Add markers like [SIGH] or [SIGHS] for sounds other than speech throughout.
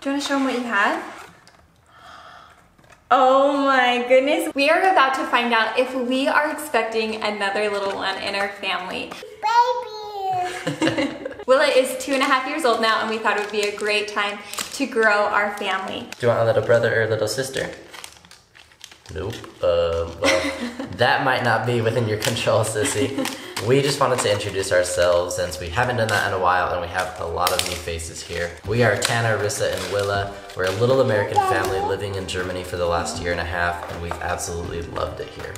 Do you want to show them what you had? Oh my goodness. We are about to find out if we are expecting another little one in our family. Baby. [LAUGHS] Willa is two and a half years old now and we thought it would be a great time to grow our family. Do you want a little brother or a little sister? Nope. Uh, well, that might not be within your control, Sissy. We just wanted to introduce ourselves since we haven't done that in a while and we have a lot of new faces here. We are Tanner, Risa, and Willa. We're a little American family living in Germany for the last year and a half and we've absolutely loved it here.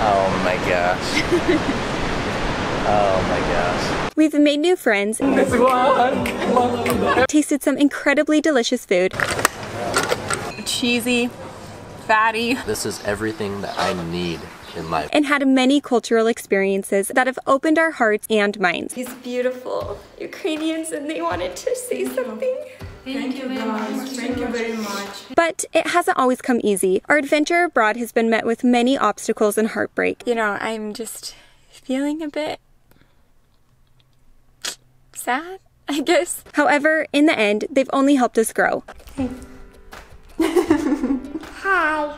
Oh my gosh. [LAUGHS] oh my gosh. We've made new friends, tasted some incredibly delicious food, Cheesy, fatty. This is everything that I need in life. and had many cultural experiences that have opened our hearts and minds. These beautiful Ukrainians and they wanted to say something. Thank you guys. Thank you very much. But it hasn't always come easy. Our adventure abroad has been met with many obstacles and heartbreak. You know, I'm just feeling a bit sad, I guess. However, in the end, they've only helped us grow. Hey. Hi.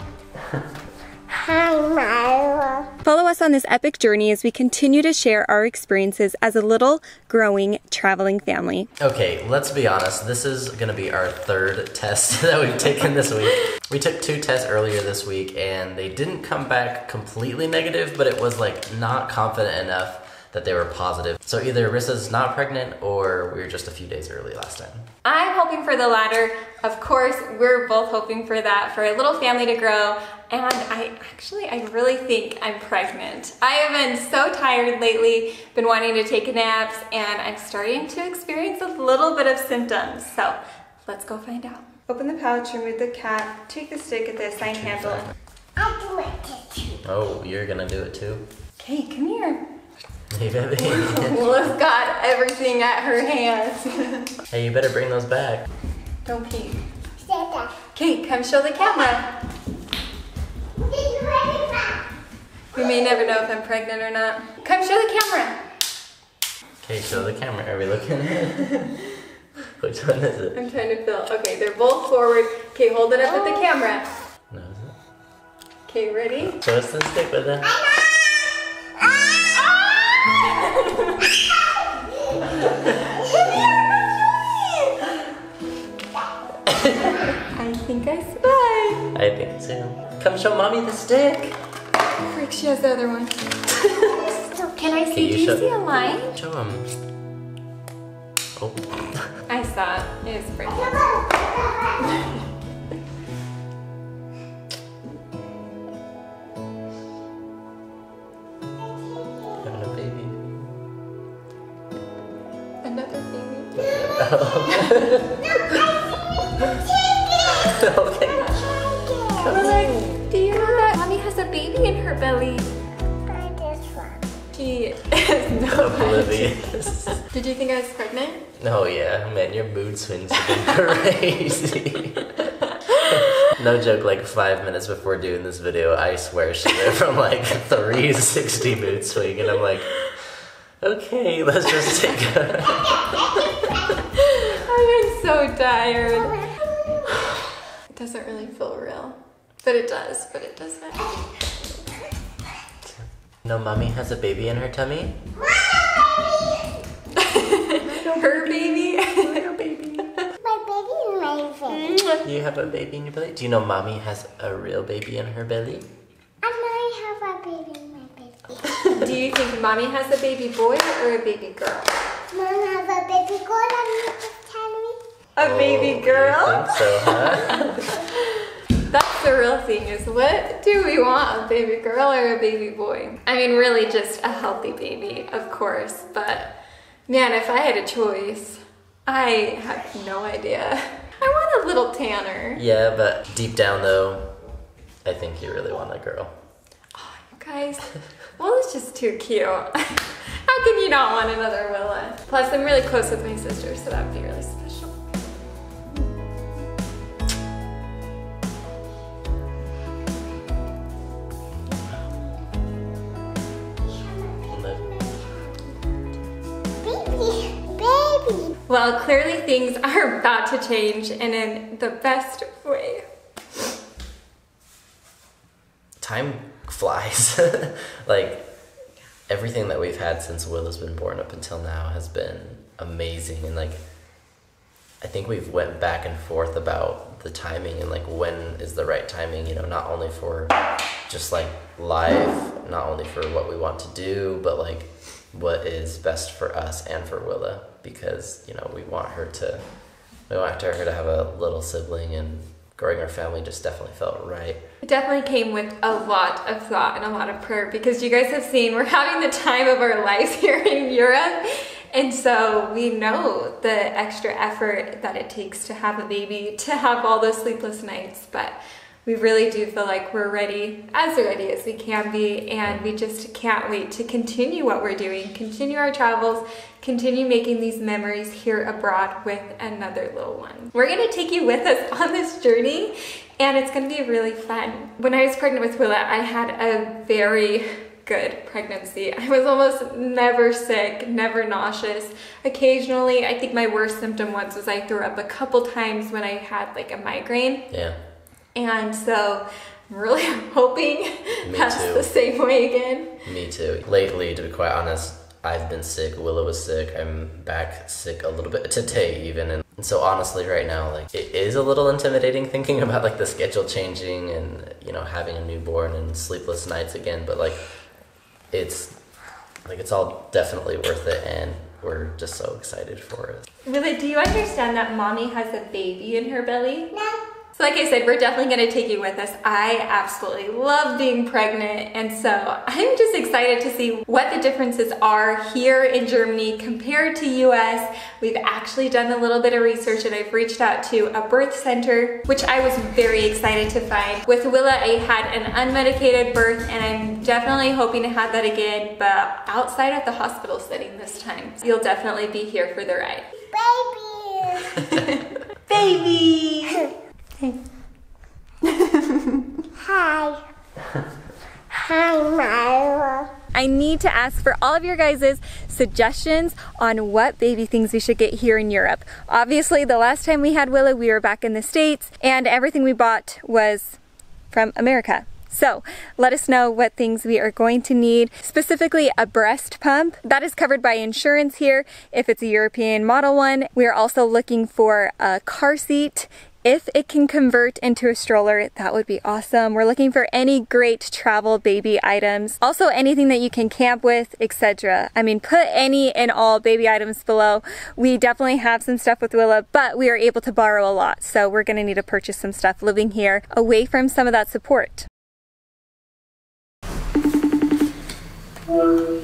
Hi, Milo. Follow us on this epic journey as we continue to share our experiences as a little, growing, traveling family. Okay, let's be honest. This is gonna be our third test [LAUGHS] that we've taken this week. We took two tests earlier this week and they didn't come back completely negative, but it was like not confident enough that they were positive. So either Risa's not pregnant or we were just a few days early last time. I'm hoping for the latter. Of course, we're both hoping for that, for a little family to grow. And I actually, I really think I'm pregnant. I have been so tired lately, been wanting to take naps, and I'm starting to experience a little bit of symptoms. So let's go find out. Open the pouch, remove the cap, take the stick at the sign handle. I'll do it too. Oh, you're gonna do it too? Okay, come here. Hey, baby. Liv got everything at her hands. hey, you better bring those back. Don't pee. Say that. Okay, come show the camera. It's ready now. We may never know if I'm pregnant or not. Come show the camera. Okay, show the camera. Are we looking? At? Which one is it? I'm trying to feel. Okay, they're both forward. Okay, hold it up at the oh. camera. No, is Okay, ready? it? Show us the stick with it. I think I spy. I think so. Come show mommy the stick. Freak, she has the other one. [LAUGHS] Can I see? Okay, you Do you see a line? Show him. Oh. I saw it. It was pretty. [LAUGHS] okay. Like, do you know that mommy has a baby in her belly? Buy this [LAUGHS] one. She is no Oblivious. Did you think I was pregnant? Oh yeah, man, your mood swings have been crazy. [LAUGHS] no joke, like five minutes before doing this video, I swear she went from like 360 mood swing, and I'm like, okay, let's just take a. I've so tired. [SIGHS] It doesn't really feel real. But it does, but it doesn't. No, mommy has a baby in her tummy. [LAUGHS] Her baby. Little baby. My baby amazing. You have a baby in your belly? Do you know mommy has a real baby in her belly? And I have a baby in my baby. [LAUGHS] Do you think mommy has a baby boy or a baby girl? Mom have a baby girl and you just tell me. A baby Oh, girl? Think so, huh? [LAUGHS] That's the real thing is what do we want, a baby girl or a baby boy? I mean, really just a healthy baby, of course, but man, if I had a choice, I have no idea. I want a little Tanner. yeah, but deep down though, I think you really want a girl. Oh, you guys, Will is just too cute. [LAUGHS] How can you not want another Willa? Plus, I'm really close with my sister, so that would be really special. Well, clearly things [LAUGHS] are about to change and in the best way. Time flies. [LAUGHS] like everything that we've had since Will has been born up until now has been amazing and like I think we've went back and forth about the timing and like when is the right timing, you know, not only for just like life, not only for what we want to do, but like what is best for us and for Willa because, you know, we want her to we want her to have a little sibling and growing our family just definitely felt right. It definitely came with a lot of thought and a lot of prayer because you guys have seen we're having the time of our lives [LAUGHS] here in Europe. And so we know the extra effort that it takes to have a baby, to have all those sleepless nights, but we really do feel like we're ready, as ready as we can be, and we just can't wait to continue what we're doing, continue our travels, continue making these memories here abroad with another little one. We're gonna take you with us on this journey, and it's gonna be really fun. When I was pregnant with Willa, I had a very good pregnancy. I was almost never sick, never nauseous. Occasionally, I think my worst symptom once was I threw up a couple times when I had like a migraine. Yeah. And so I'm really [LAUGHS] hoping Me that's too. the same way again. Me too. Lately, to be quite honest, I've been sick. Willa was sick. I'm back sick a little bit today, even. And so, honestly, right now, like it is a little intimidating thinking [LAUGHS] about like the schedule changing and you know having a newborn and sleepless nights again. But like, it's like it's all definitely worth it, and we're just so excited for it. Willa, do you understand that mommy has a baby in her belly? No. So like I said, we're definitely going to take you with us. I absolutely love being pregnant, and so I'm just excited to see what the differences are here in Germany compared to US. We've actually done a little bit of research and I've reached out to a birth center, which I was very excited to find. With Willa, I had an unmedicated birth, and I'm definitely hoping to have that again, but outside of the hospital setting this time. You'll definitely be here for the ride. Baby. [LAUGHS] Baby! [LAUGHS] Hi. Hi, Milo. I need to ask for all of your guys' suggestions on what baby things we should get here in Europe. Obviously, the last time we had Willa, we were back in the States, and everything we bought was from America. So let us know what things we are going to need, specifically a breast pump. That is covered by insurance here if it's a European model one. We are also looking for a car seat. If it can convert into a stroller, that would be awesome. We're looking for any great travel baby items. Also anything that you can camp with, etc. I mean, put any and all baby items below. We definitely have some stuff with Willa, but we are able to borrow a lot. So we're gonna need to purchase some stuff living here away from some of that support. Hello.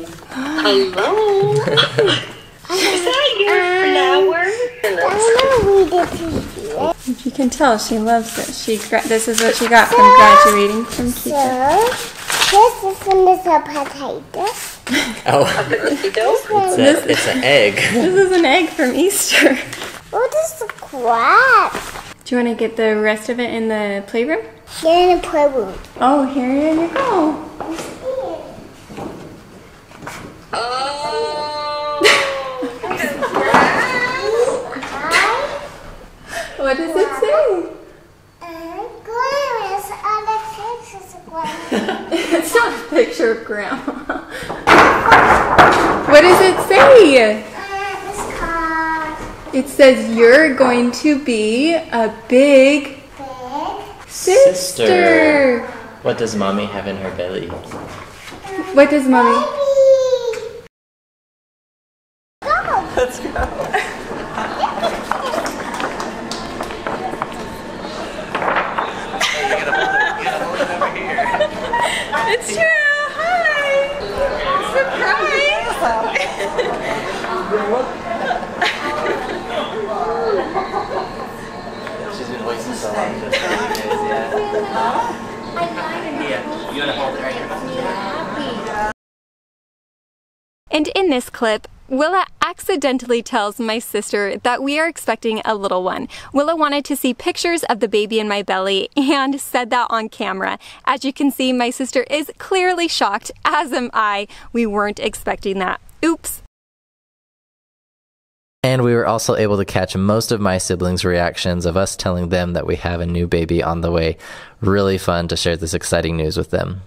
Is that your flower? I know we did to see it. You can tell she loves it. She gra- this is what she got from graduating from So, [LAUGHS] oh. this one is a potato. Oh, Potato? it's, a, it's an egg. [LAUGHS] This is an egg from Easter. What is the crab? Do you want to get the rest of it in the playroom? Get in the playroom. Oh, here you go. Oh. What does it say? And Glorious [LAUGHS] other faces one. It's not a picture of Grandma. What does it say? It says you're going to be a big Big. sister. What does mommy have in her belly? What does mommy? It's true. Hi. Surprise. She's been waiting so long. Yeah. You want to hold it right here? And in this clip, Willa accidentally tells my sister that we are expecting a little one. Willa wanted to see pictures of the baby in my belly and said that on camera. As you can see, my sister is clearly shocked, as am I. We weren't expecting that. Oops. And we were also able to catch most of my siblings' reactions of us telling them that we have a new baby on the way. Really fun to share this exciting news with them.